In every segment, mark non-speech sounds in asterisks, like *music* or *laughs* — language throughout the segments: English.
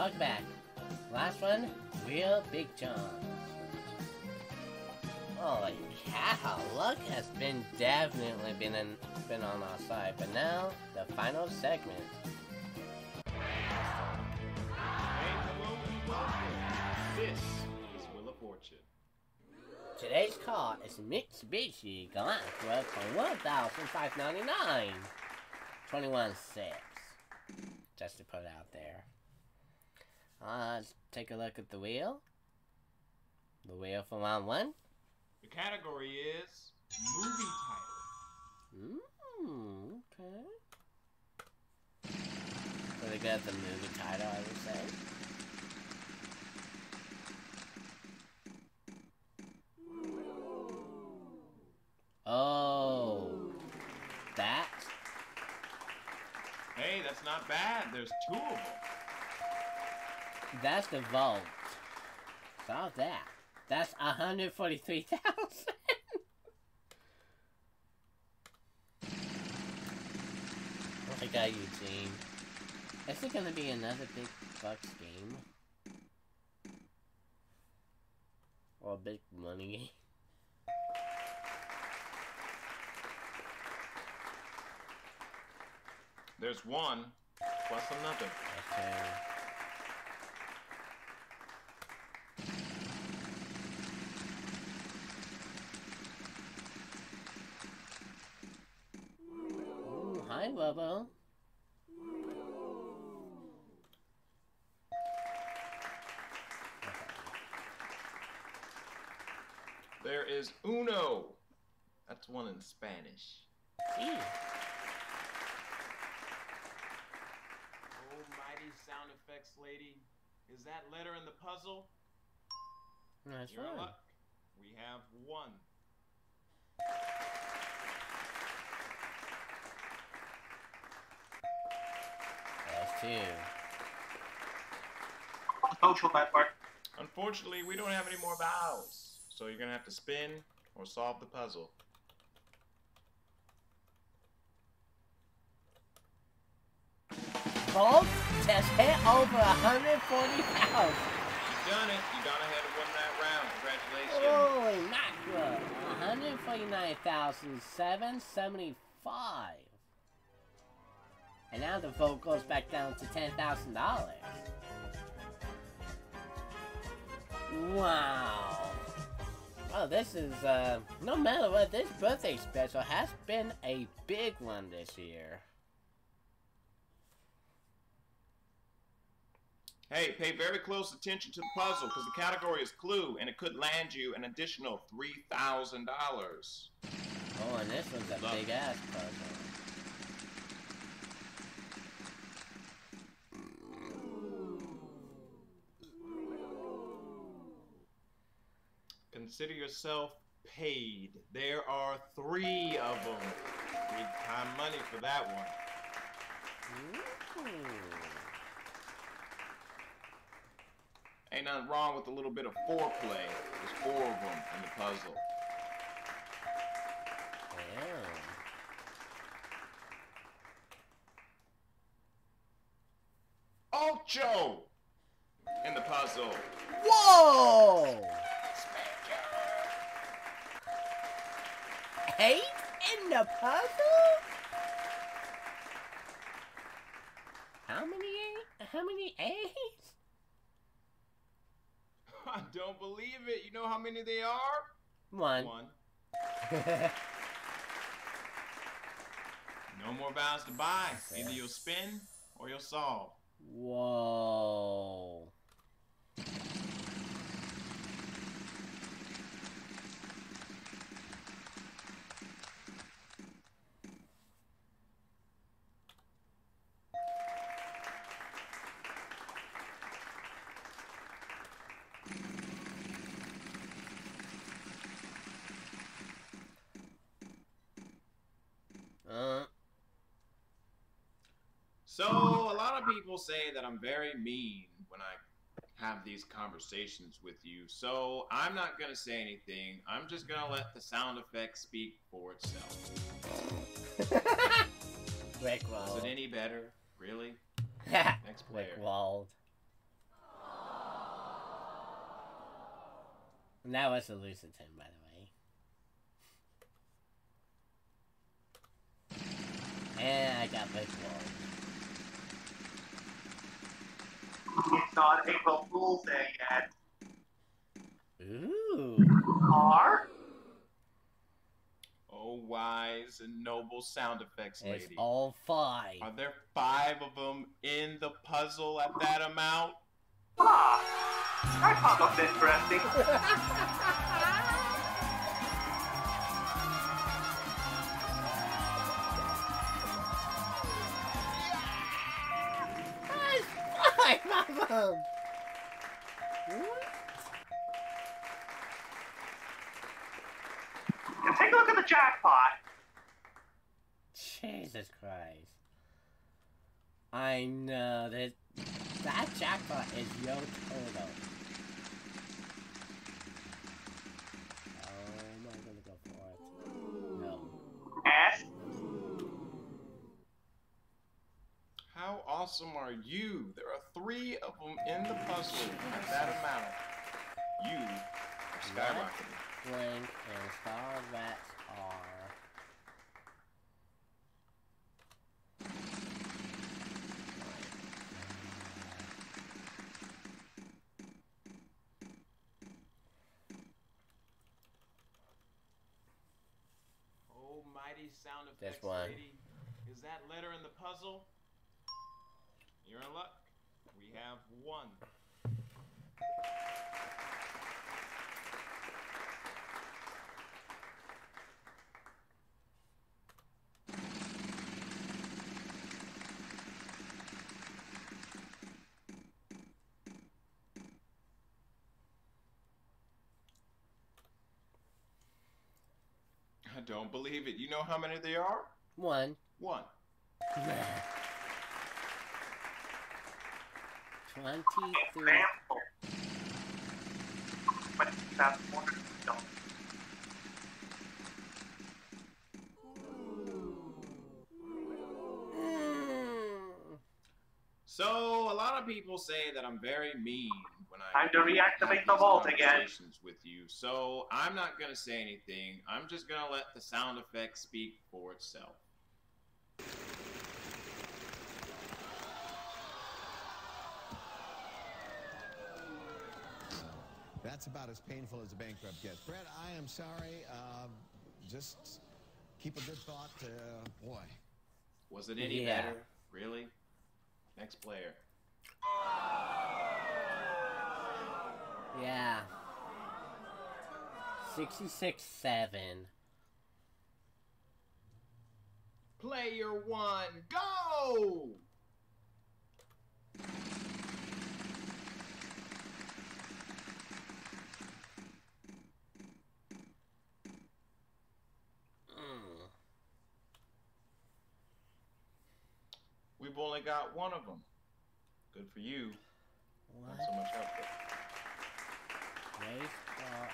Welcome back. Last one, Real Big Jon. Oh, Holy cow, luck has been definitely been in, been on our side, but now the final segment. This is Wheel of Fortune. Today's car is Mitsubishi Galantis for one thousand five ninety nine. Twenty one six. Just to put it out there. Uh, let's take a look at the wheel. The wheel for round one. The category is movie title. Mmm, okay. Really good at the movie title, I would say. Oh, that. Hey, that's not bad. There's two of them. That's the vault. Saw that. That's 143,000. *laughs* oh my god, Eugene. Is it gonna be another big bucks game? Or a big money game? There's one plus another. Okay. Hi, Bubba. There is uno. That's one in Spanish. See? Almighty sound effects lady. Is that letter in the puzzle? That's You're right. luck. We have one. That's. Social that part. Unfortunately, we don't have any more vowels. So you're gonna have to spin or solve the puzzle. Both just hit over 140,000. You've done it. You gone ahead and won that round. Congratulations. Holy mackerel! 149,775. And now the vote goes back down to $10,000. Wow. Oh, this is, uh, no matter what, this birthday special has been a big one this year. Hey, pay very close attention to the puzzle because the category is clue and it could land you an additional $3,000. Oh, and this one's a Love big ass puzzle. Consider yourself paid. There are three of them. Big time money for that one. Ooh. Ain't nothing wrong with a little bit of foreplay. There's four of them in the puzzle. Yeah. Ocho in the puzzle. Whoa! Eight in the puzzle? How many eight? How many eights? *laughs* I don't believe it. You know how many they are? One. One. *laughs* No more vows to buy. Either you'll spin or you'll solve. Whoa. So a lot of people say that I'm very mean when I have these conversations with you. So I'm not going to say anything. I'm just going to let the sound effect speak for itself. *laughs* Is it any better? Really? *laughs* Next player. Wreckwald. And that was a lucid Luciton, by the way. And I got Wreckwald. It's not April Fool's Day yet. Ooh. Are? Oh, wise and noble sound effects lady. It's lady. all five. Are there five of them in the puzzle at that amount? Ah, that found looks interesting. Jesus Christ. I know that that jackpot is yo total. Oh, am gonna go for it? No. How awesome are you? There are three of them in the puzzle at that amount. You are skyrocketing. Blink and Star Rats are. Oh, This one. lady. Is that letter in the puzzle? You're in luck. We have one. I don't believe it. You know how many there are? One. One. Twenty-three. Example. But that's one. No. So a lot of people say that I'm very mean Time to reactivate the vault again. with you. So I'm not gonna say anything. I'm just gonna let the sound effect speak for itself. That's about as painful as a bankrupt gets. Brett, I am sorry. Uh, just keep a good thought. Uh, boy, Was it any Yeah. better? Really? Next player. Yeah. Sixty-six seven. Player one, go! Mm. We've only got one of them. Good for you. What? Not so much help. Rats are.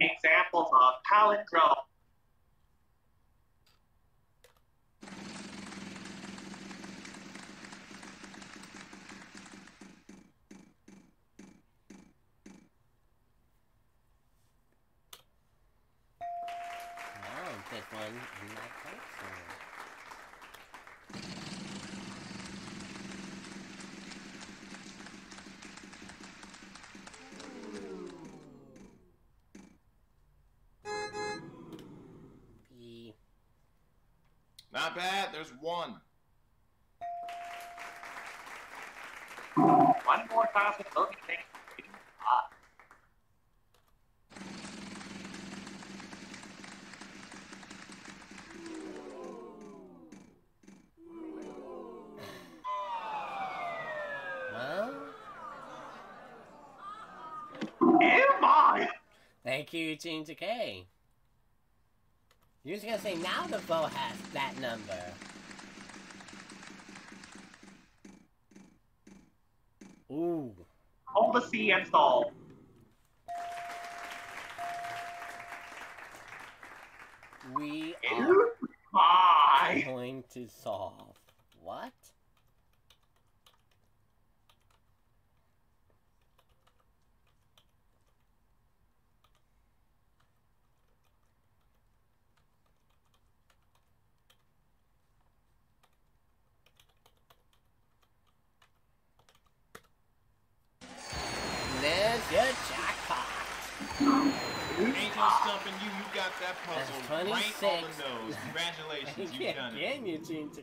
Examples of palindrome. Wow, this one in my collection. B. Not bad. There's one. One more thousand loading thing. Ah, Well, am I? thank you, Gene Decay. You was gonna say now the vote has that number. Ooh. Hold the C and solve. We are going to solve.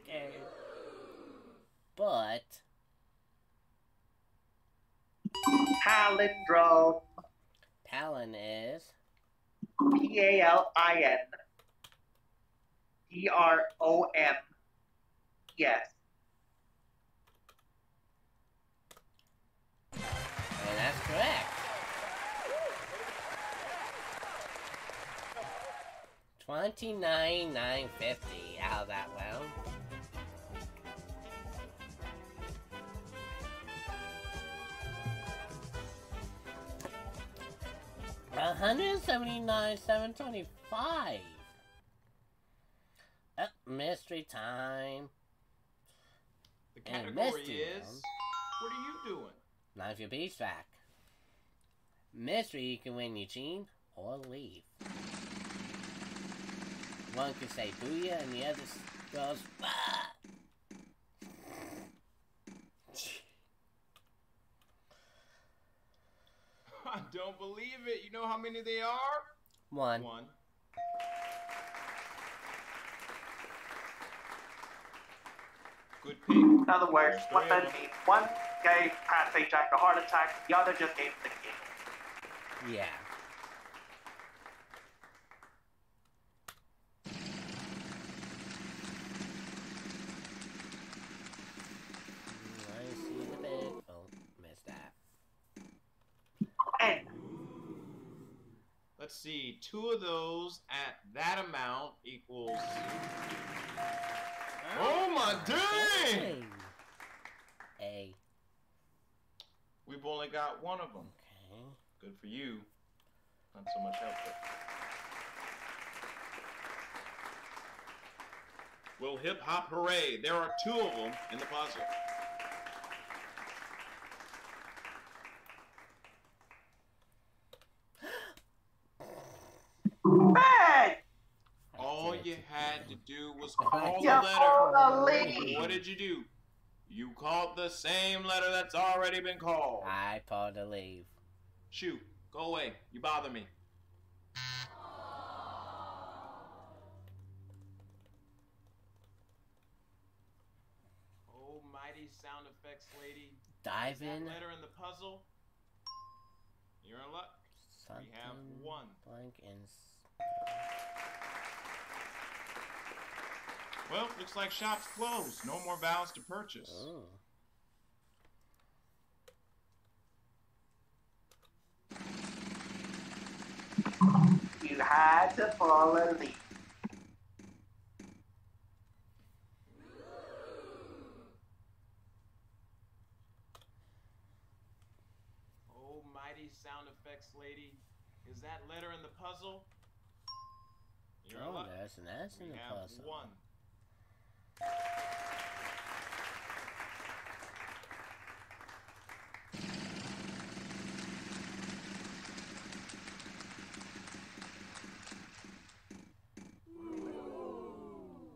okay. But. Palindrome. Palin is. P A L I N. D R O M. Yes. And that's correct. Twenty nine nine fifty. How's that Well. 179, 725. Oh, mystery time. The category is. What are you doing? Life your beach back. Mystery you can win Eugene or leave. One can say booyah and the other goes bah! I don't believe it. You know how many they are? One. One. Good pick. In other words, what that means, one gave Pansy Jack a heart attack, the other just gave him the key. Yeah. Mm, I see the big. Oh, missed that. And Let's see. Two of those at that amount equals. Oh my dang! Dang. A. We've only got one of them. Okay. Good for you. Not so much help there. Well, hip hop hooray! There are two of them in the puzzle. man, All did it. you had to do was call the letter. called the lead. What did you do? You called the same letter that's already been called. I called the leave. Shoot, go away. You bother me. Oh, mighty sound effects lady. Dive Is that in. letter in the puzzle? You're in luck. Something have one. Blank and. S- Well, looks like shop's closed. No more vows to purchase. Oh. you had to follow a lead. Oh, mighty sound effects lady. Is that letter in the puzzle? You're Oh, luck. there's an S in We the have puzzle. one.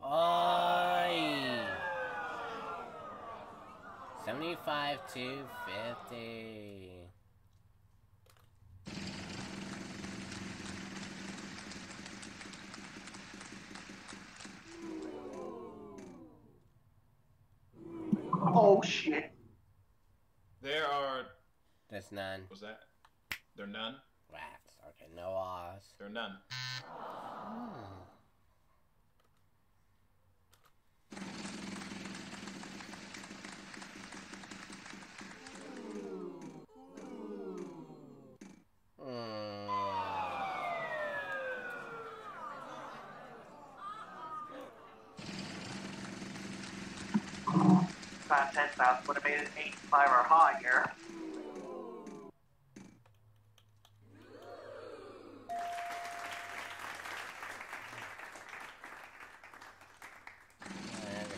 Oi! 75 to 50. Oh shit. There are. There's none. Was that? There are none? Rats. Okay, no Oz. There are none. Hmm. Hmm. That 10,000 would have made it 85 or higher. I have a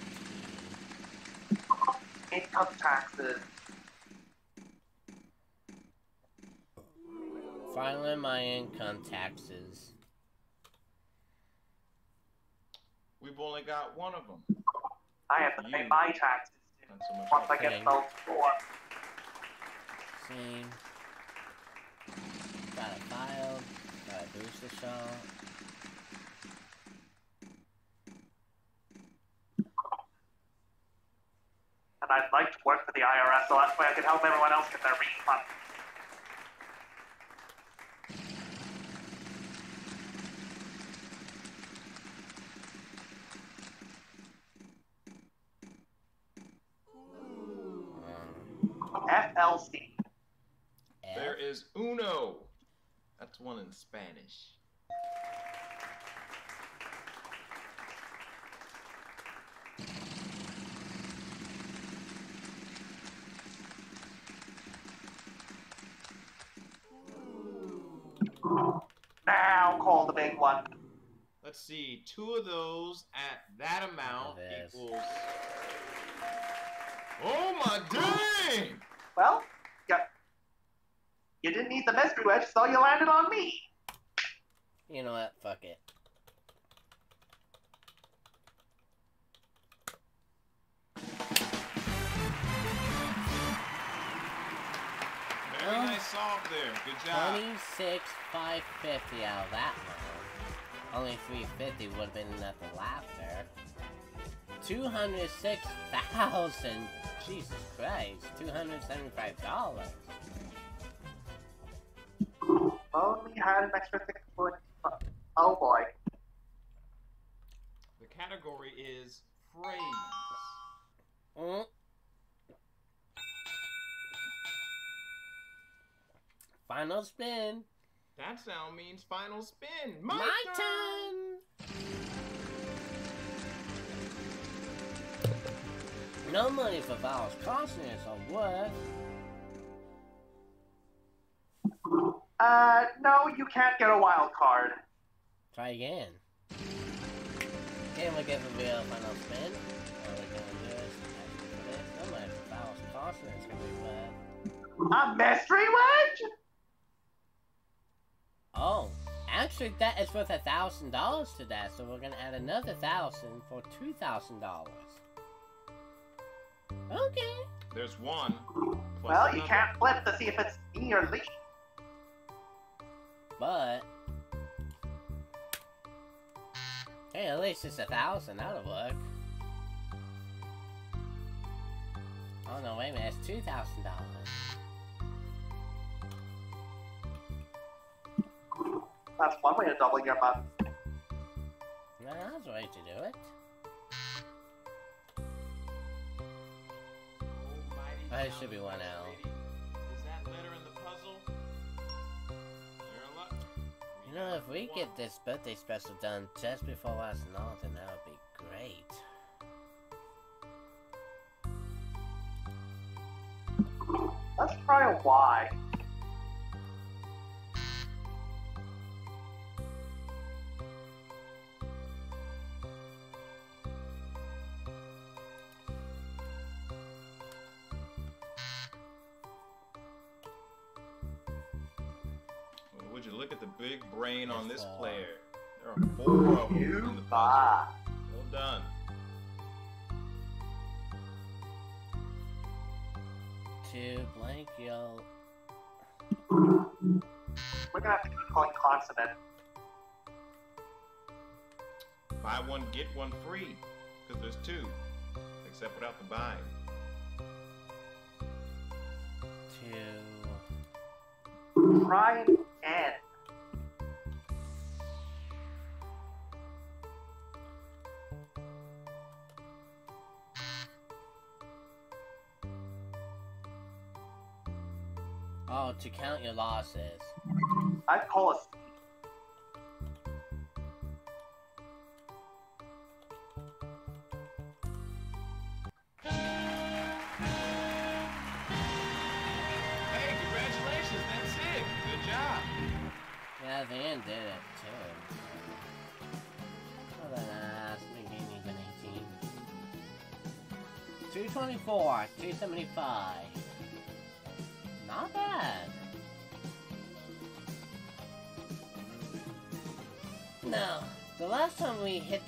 key. Income taxes. Filing my income taxes. We've only got one of them. I have to pay my taxes Not so much once I get those four. Same. Got it filed. Got it booster shot. And I'd like to work for the IRS, so that's way I can help everyone else get their refund. FLC. F. There is Uno. That's one in Spanish. Now call the big one. Let's see, two of those at that amount equals. Oh my dang! Well, you, you didn't need the mystery wedge, so you landed on me. You know what? Fuck it. Very Well, nice solve there. Good job. 26, 550 out of that one. Only 350 would have been enough to laugh there. 206,000. Jesus Christ. $275. Only had an extra six foot. Oh boy. The category is phrase. Mm. Final spin. That sound means final spin. My, My turn. turn. No money for Val's costness or worth. Uh, no, you can't get a wild card. Try again. Can we get a real final spin? All we're gonna do is ask for this. No money for Val's costness can be worth. A mystery wedge? Oh, actually, that is worth a thousand dollars to that, so we're gonna add another thousand for two thousand dollars. Okay. There's one. plus Well, you can't flip to see if it's me or Lee. But hey, at least it's a thousand. That'll work. Oh no, wait a minute, it's two thousand dollars. That's one way to double your money. No, that's the way to do it. Almighty it should be one L. Is that letter in the puzzle? You're a luck. You know, if we get this birthday special done just before last night, then that would be great. Let's try a Y. would you look at the big brain on this player? There are four of them in the puzzle. Well done. To blank yo. We're gonna have to keep calling consonant. Buy one, get one free. Because there's two. Except without the buy. To Try it oh, to count your losses. I'd call a Hey, congratulations, that's it. Good job. Yeah, the end did it too. Well, then, uh, maybe even 18. 224, 275.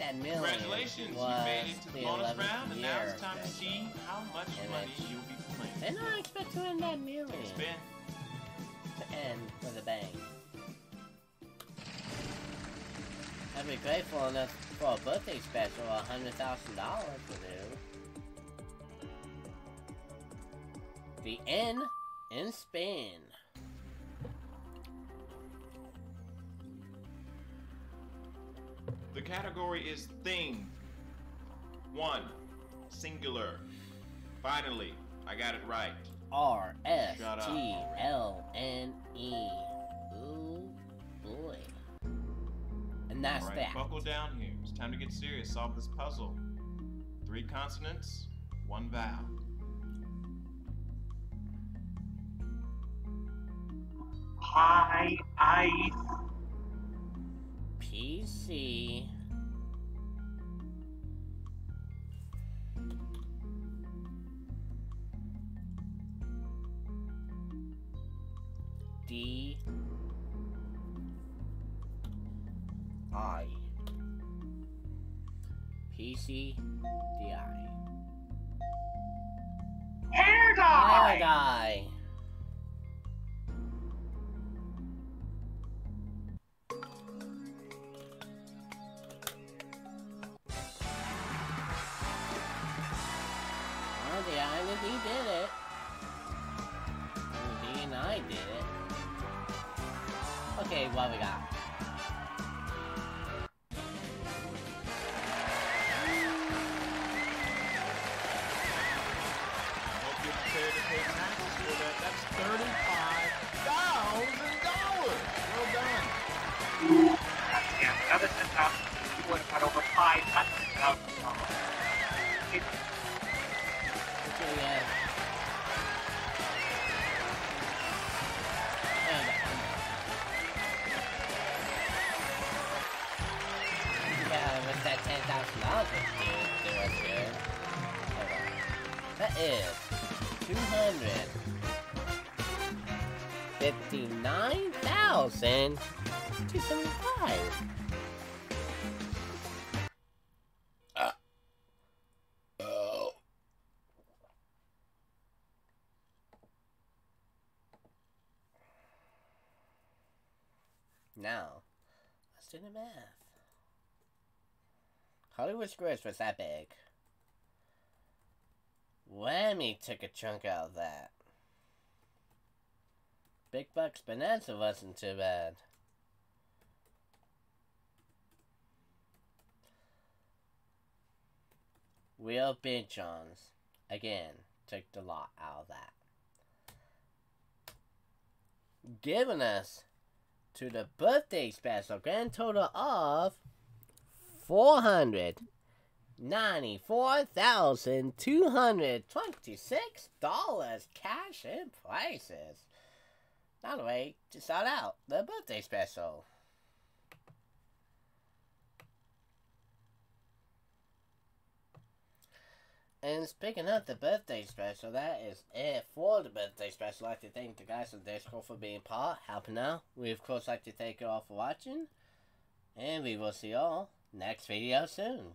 10 million. Congratulations, you made it to the, the bonus round, and now it's time to see how much money you'll be playing. And I expect to win that million. It's been to end with a bang. I'd be grateful enough for a birthday special, a $100,000 to do. The end in Spain. The category is thing. One, singular. Finally, I got it right. R S Shut up. T L N E. Ooh boy. And that's All right, that. buckle down here. It's time to get serious. Solve this puzzle. Three consonants, one vowel. High ice. PC. D I PC D I Hair Hair dye. He did it. D and I did it. Okay, what we got? Is two hundred fifty-nine thousand two seventy-five. Oh. Now, let's do the math. Hollywood Squares was that big. Whammy took a chunk out of that. Big Bucks Bonanza wasn't too bad. Will Big Jons, again, took the lot out of that. Giving us to the birthday special grand total of four hundred ninety-four thousand two hundred twenty-six dollars cash and prices. By the way, to start out the birthday special. And speaking of the birthday special, that is it for the birthday special. I'd like to thank the guys on Discord for being part, helping out. We of course like to thank you all for watching. And we will see you all next video soon.